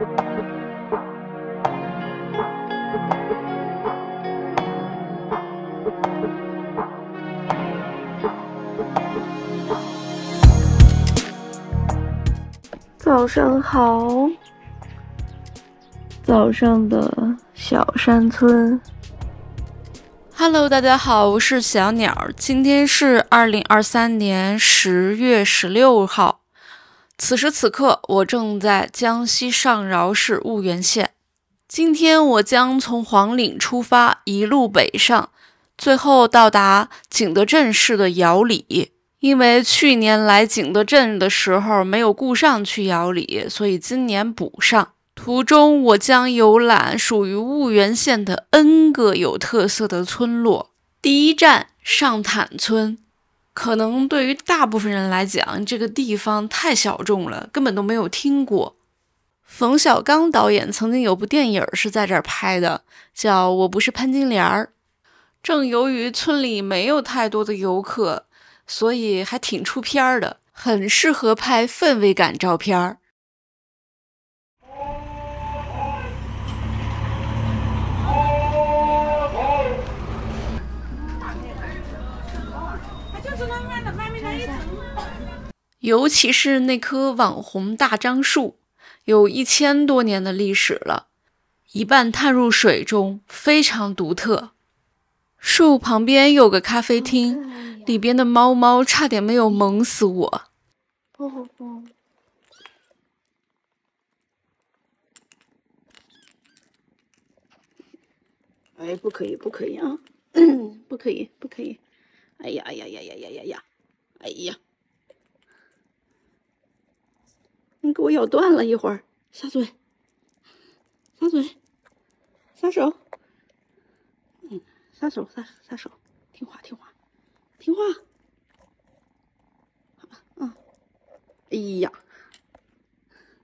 早上好，早上的小山村。Hello，大家好，我是小鸟。今天是二零二三年十月十六号，此时此刻，我正在江西上饶市婺源县。今天我将从黄岭出发，一路北上，最后到达景德镇市的瑶里。因为去年来景德镇的时候没有顾上去瑶里，所以今年补上。途中，我将游览属于婺源县的 N 个有特色的村落。第一站上坦村，可能对于大部分人来讲，这个地方太小众了，根本都没有听过。冯小刚导演曾经有部电影是在这儿拍的，叫《我不是潘金莲儿》。正由于村里没有太多的游客，所以还挺出片儿的，很适合拍氛围感照片儿。尤其是那棵网红大樟树，有一千多年的历史了，一半探入水中，非常独特。树旁边有个咖啡厅，里边的猫猫差点没有萌死我。不不不！哎，不可以，不可以啊！不可以，不可以！哎呀，哎呀呀呀呀呀呀！哎呀！给我咬断了一会儿，撒嘴，撒嘴，撒手，嗯，撒手，撒撒手，听话，听话，听话，好吧，嗯，哎呀，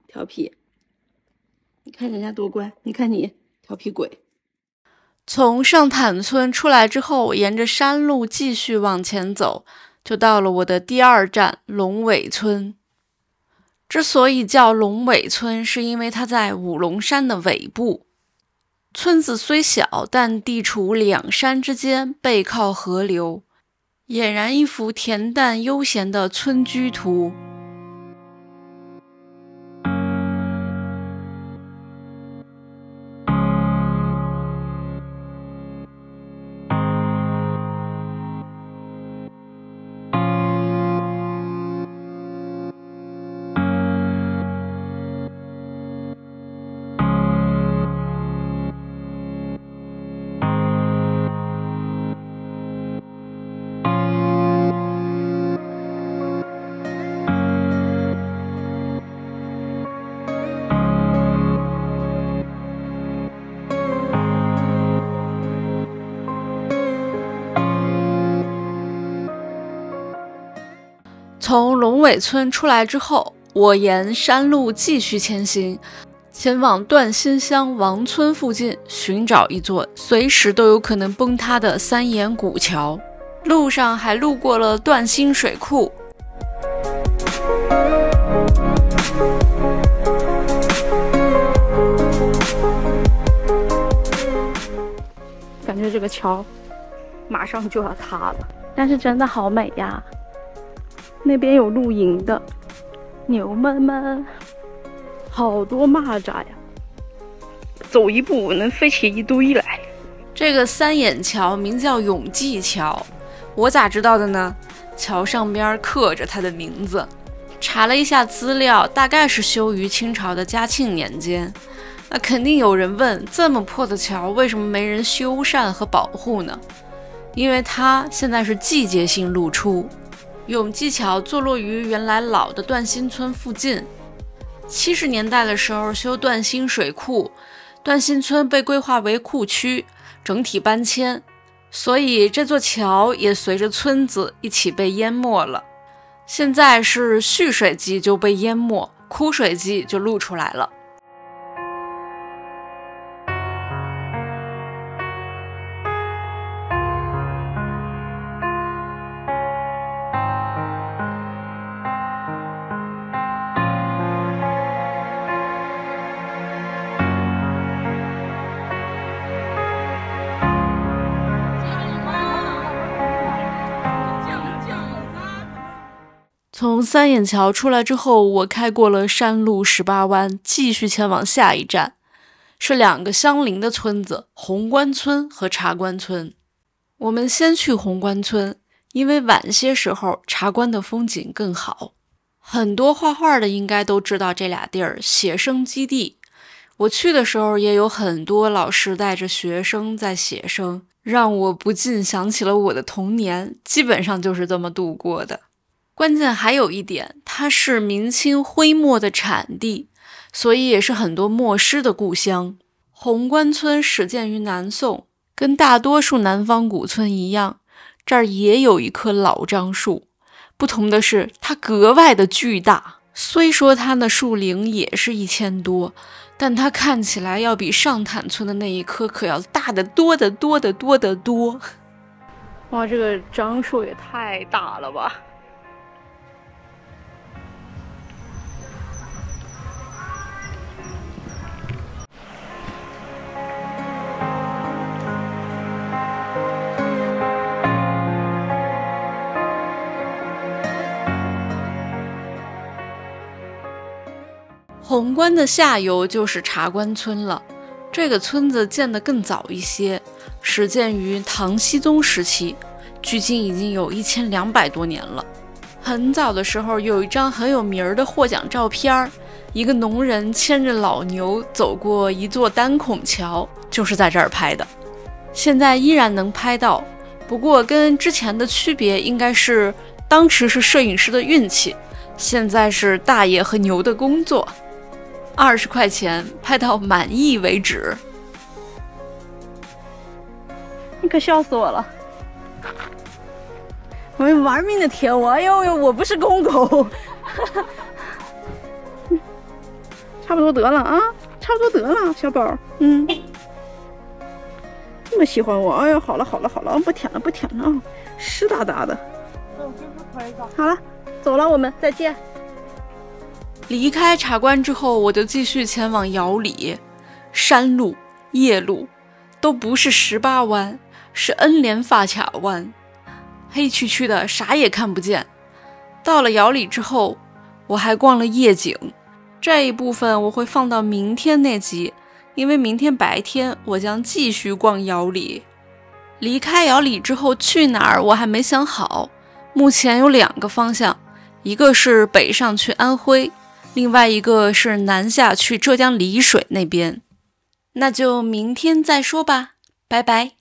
调皮，你看人家多乖，你看你调皮鬼。从上坦村出来之后，沿着山路继续往前走，就到了我的第二站龙尾村。之所以叫龙尾村，是因为它在五龙山的尾部。村子虽小，但地处两山之间，背靠河流，俨然一幅恬淡悠闲的村居图。从龙尾村出来之后，我沿山路继续前行，前往段新乡王村附近寻找一座随时都有可能崩塌的三眼古桥。路上还路过了段新水库，感觉这个桥马上就要塌了，但是真的好美呀！那边有露营的牛们们，好多蚂蚱呀！走一步能飞起一堆来。这个三眼桥名叫永济桥，我咋知道的呢？桥上边刻着它的名字。查了一下资料，大概是修于清朝的嘉庆年间。那肯定有人问：这么破的桥，为什么没人修缮和保护呢？因为它现在是季节性露出。永济桥坐落于原来老的段新村附近。七十年代的时候修段新水库，段新村被规划为库区，整体搬迁，所以这座桥也随着村子一起被淹没了。现在是蓄水季就被淹没，枯水季就露出来了。从三眼桥出来之后，我开过了山路十八弯，继续前往下一站，是两个相邻的村子——红关村和茶关村。我们先去红关村，因为晚些时候茶关的风景更好。很多画画的应该都知道这俩地儿——写生基地。我去的时候，也有很多老师带着学生在写生，让我不禁想起了我的童年，基本上就是这么度过的。关键还有一点，它是明清徽墨的产地，所以也是很多墨师的故乡。红关村始建于南宋，跟大多数南方古村一样，这儿也有一棵老樟树，不同的是它格外的巨大。虽说它的树龄也是一千多，但它看起来要比上坦村的那一棵可要大得多得多得多得多。哇，这个樟树也太大了吧！红关的下游就是茶关村了。这个村子建得更早一些，始建于唐僖宗时期，距今已经有一千两百多年了。很早的时候，有一张很有名儿的获奖照片儿，一个农人牵着老牛走过一座单孔桥，就是在这儿拍的。现在依然能拍到，不过跟之前的区别应该是，当时是摄影师的运气，现在是大爷和牛的工作。二十块钱拍到满意为止，你可笑死我了！我们玩命的舔我，哎呦呦，我不是公狗，差不多得了啊，差不多得了，小宝，嗯，这么喜欢我，哎呦，好了好了好了，不舔了不舔了啊，湿哒哒的。好了，走了，我们再见。离开茶关之后，我就继续前往窑里。山路、夜路都不是十八弯，是 N 连发卡弯，黑黢黢的，啥也看不见。到了窑里之后，我还逛了夜景，这一部分我会放到明天那集，因为明天白天我将继续逛窑里。离开窑里之后去哪儿，我还没想好。目前有两个方向，一个是北上去安徽。另外一个是南下去浙江丽水那边，那就明天再说吧，拜拜。